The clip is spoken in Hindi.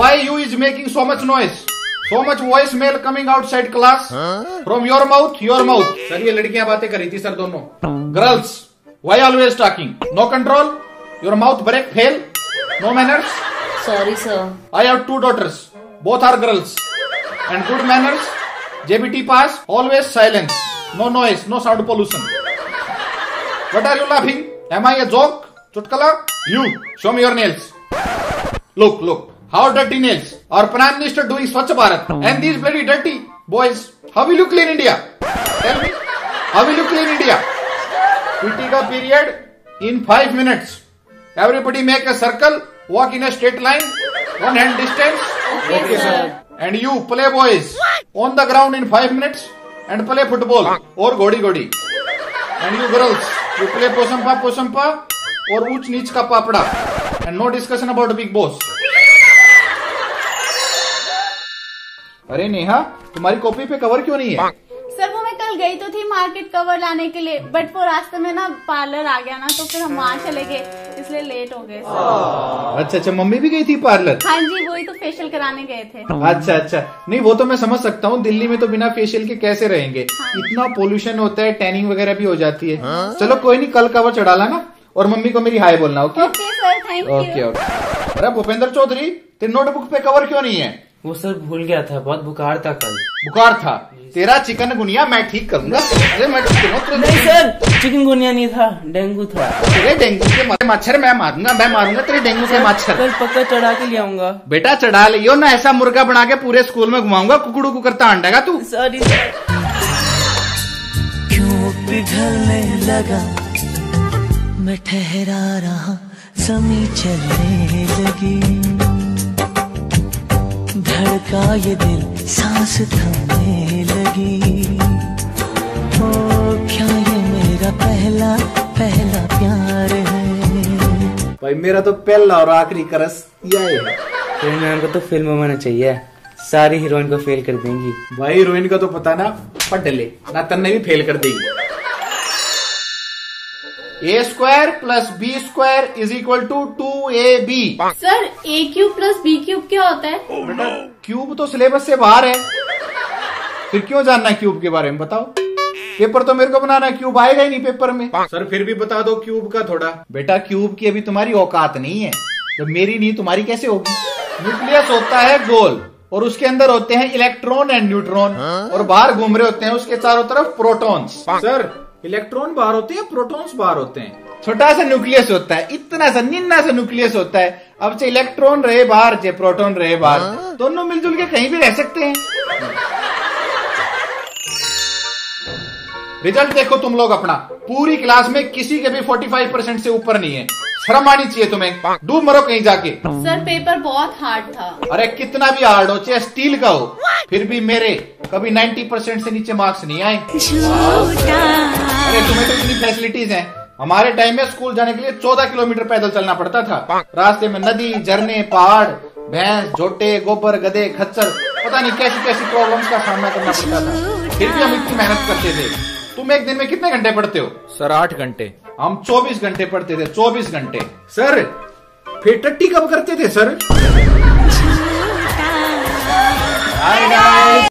Why you is making so much noise? So much voice mail coming outside class huh? from your mouth, your mouth. Sir ये लड़कियाँ बातें कर रही थी सर दोनों. Girls, why always talking? No control? Your mouth break fail? No manners? Sorry sir I have two daughters. Both are girls. And good manners. JBT pass. Always silence. No noise. No sound pollution. What are you laughing? Am I a joke? Chutkala? You. Show me your nails. Look, look. How dirty nails? Our Prime Minister doing Swachh Bharat. Oh. And these bloody dirty boys. How will you clean India? Tell me. How will you clean India? Pitika period in 5 minutes. Everybody make a circle, walk in a straight line, one hand distance. Okay, okay sir. And you play boys on the ground in 5 minutes and play football or godi godi. And you girls, you play posampa posampa or uch nich ka papda. And no discussion about big boss. अरे नेहा तुम्हारी कॉपी पे कवर क्यों नहीं है? सर वो मैं कल गई तो थी मार्केट कवर लाने के लिए बट वो रास्ते में ना पार्लर आ गया ना तो फिर हम वहाँ चले गए इसलिए लेट हो गए सर अच्छा अच्छा मम्मी भी गई थी पार्लर हाँ जी वही तो फेशियल कराने गए थे। अच्छा अच्छा। नहीं वो तो मैं समझ सकता हूँ दिल्ली में तो बिना फेशियल के कैसे रहेंगे? हाँ। इतना पोल्यूशन होता है टैनिंग वगैरह भी हो जाती है। चलो कोई नहीं कल कवर चढ़ा लाना और मम्मी को मेरी हाय बोलना okay okay sir thank okay okay अरे भूपेंद्र चौधरी तेरे नोटबुक पे कवर क्यों नहीं है? वो सर भूल गया था बहुत बुखार था कल। बुखार था। तेरा चिकन गुनिया मैं ठीक करूँगा अरे मैं ठीक करूँगा नहीं सर चिकन गुनिया नहीं था डेंगू था। तेरे डेंगू के म- मच्छर मैं मारूँगा मैं मारूँगा तेरे डेंगू के मच्छर। कल पक्का चढ़ा के ले आऊँगा। बेटा चढ़ा लियो ना ऐसा मुर्गा बना के पूरे स्कूल में घुमाऊँगा कुकड़ू कुकरता अंडेगा तू। सॉरी क्यों पिघलने लगा मैं ठहरा रहा जमी चलने लगी। धड़का ये दिल सांस थमने लगी। ओ क्या ये मेरा पहला पहला प्यार है? भाई मेरा तो पहला और आखिरी करस यही है। फिर को तो फ़िल्म में चाहिए। सारी हीरोइन को फेल कर देंगी। भाई हीरोइन का तो पता ना पटले ना तन्ने भी फेल कर देगी। A square plus B square is equal to two A B sir A cube plus B cube क्या होता है? बेटा क्यूब तो सिलेबस से बाहर है। फिर क्यों जानना क्यूब के बारे में बताओ। पेपर तो मेरे को बनाना है क्यूब आएगा ही नहीं पेपर में। सर फिर भी बता दो क्यूब का थोड़ा। बेटा क्यूब की अभी तुम्हारी औकात नहीं है। जब मेरी नहीं तुम्हारी कैसे होगी? न्यूक्लियस होता है गोल और उसके अंदर होते हैं इलेक्ट्रॉन एंड न्यूट्रॉन और बाहर घूम रहे होते हैं उसके चारों तरफ़ प्रोटॉन्स सर इलेक्ट्रॉन बाहर होते हैं प्रोटॉन्स बाहर होते हैं? छोटा सा न्यूक्लियस होता है इतना सा निन्ना सा न्यूक्लियस होता है। अब चाहे इलेक्ट्रॉन रहे बाहर चाहे प्रोटॉन रहे बाहर। दोनों मिलजुल के कहीं भी रह सकते हैं। रिज़ल्ट देखो तुम लोग अपना। पूरी क्लास में किसी के भी 45 परसेंट से ऊपर नहीं है। शर्म आनी चाहिए तुम्हें। डूब मरो कहीं जाके। सर पेपर बहुत हार्ड था। अरे कितना भी हार्ड हो चाहे स्टील का हो फिर भी मेरे कभी 90 परसेंट से नीचे मार्क्स नहीं आए। अरे तुम्हें तो इतनी फैसिलिटीज़ हैं। हमारे टाइम में स्कूल जाने के लिए 14 किलोमीटर पैदल चलना पड़ता था। रास्ते में नदी झरने पहाड़ भैंस झोटे गोबर गधे खच्चर पता नहीं कैसी कैसी प्रॉब्लम्स का सामना करना पड़ता था। फिर भी हम इतनी मेहनत करते थे। तुम एक दिन में कितने घंटे पढ़ते हो? सर आठ घंटे। हम 24 घंटे पढ़ते थे 24 घंटे। सर फिर टट्टी कब करते थे सर?